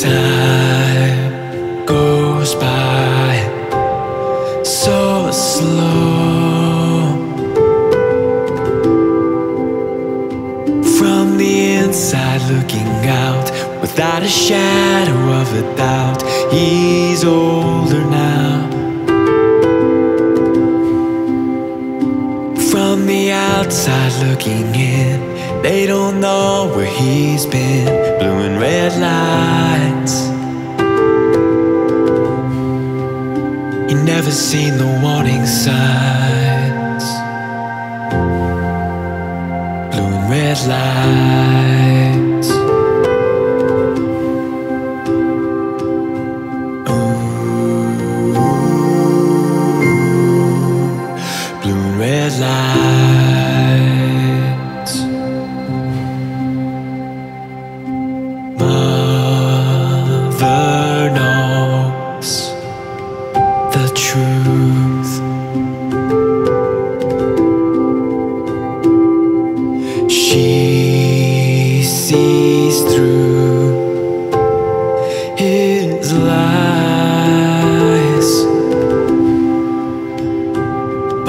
time goes by so slow. From the inside looking out Without a shadow of a doubt He's older now. From the outside looking in they don't know where he's been. Blue and red lights. You never seen the warning signs. Blue and red lights.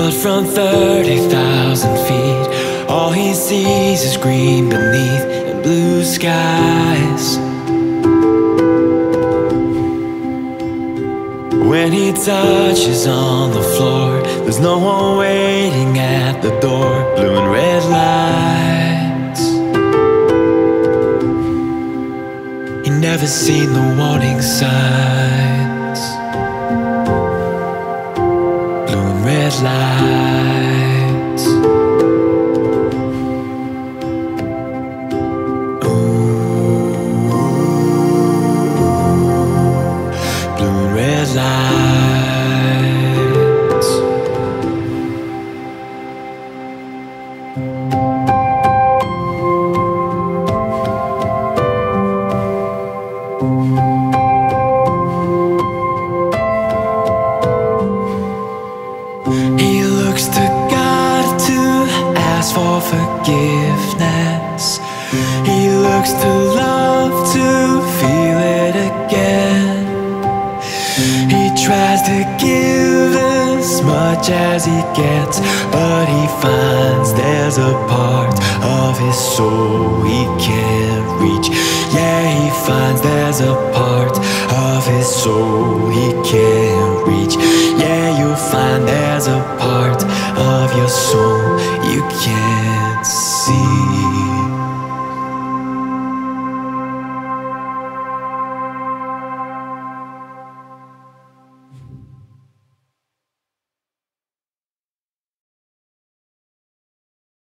But from 30,000 feet, all he sees is green beneath and blue skies. When he touches on the floor, there's no one waiting at the door. Blue and red lights. He never seen the warning signs blue and red lights. He looks to God to ask for forgiveness. He looks to as he gets, but he finds there's a part of his soul he can't reach. Yeah, he finds there's a